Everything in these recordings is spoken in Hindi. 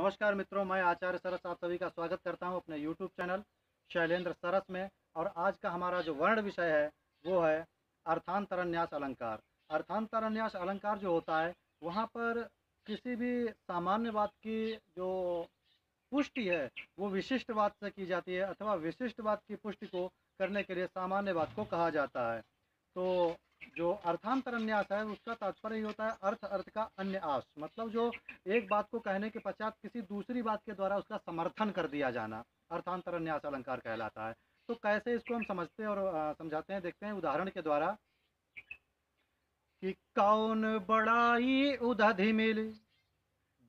नमस्कार मित्रों, मैं आचार्य सरस आप सभी का स्वागत करता हूँ अपने YouTube चैनल शैलेंद्र सरस में। और आज का हमारा जो वर्ण विषय है, वो है अर्थांतरन्यास अलंकार। अर्थांतरन्यास अलंकार जो होता है, वहाँ पर किसी भी सामान्य बात की जो पुष्टि है, वो विशिष्ट बात से की जाती है अथवा विशिष्ट बात की पुष्टि को करने के लिए सामान्य बात को कहा जाता है। तो जो अर्थांतर अन्यास है, उसका तात्पर्य ये होता है अर्थ अर्थ का अन्य आस मतलब जो एक बात को कहने के पश्चात किसी दूसरी बात के द्वारा उसका समर्थन कर दिया जाना अर्थांतर अन्यास अलंकार कहलाता है। तो कैसे इसको हम समझते हैं और समझाते हैं, देखते हैं उदाहरण के द्वारा। कि कौन बड़ाई उदधि मिल,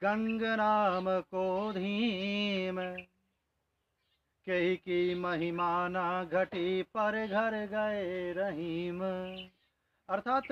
गंग नाम को धीम। कही की महिमा ना घटी पर घर गए रहीम। अर्थात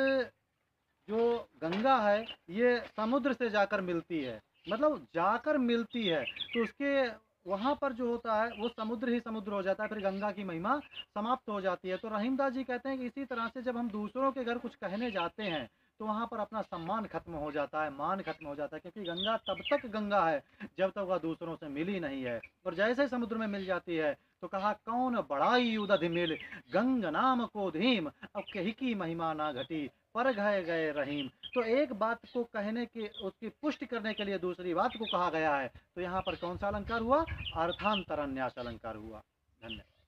जो गंगा है, ये समुद्र से जाकर मिलती है। मतलब जाकर मिलती है तो उसके वहाँ पर जो होता है, वो समुद्र ही समुद्र हो जाता है, फिर गंगा की महिमा समाप्त हो जाती है। तो रहीमदास जी कहते हैं कि इसी तरह से जब हम दूसरों के घर कुछ कहने जाते हैं तो वहाँ पर अपना सम्मान खत्म हो जाता है, मान खत्म हो जाता है, क्योंकि गंगा तब तक गंगा है जब तक वह दूसरों से मिली नहीं है। और जैसे समुद्र में मिल जाती है तो कहा, कौन बड़ाई उदध मिल? गंग नाम को धीम, अब कही की महिमा ना घटी, पर गए गए रहीम। तो एक बात को कहने के, उसकी पुष्टि करने के लिए दूसरी बात को कहा गया है। तो यहाँ पर कौन सा अलंकार हुआ? अर्थांतरन्यास अलंकार हुआ। धन्यवाद।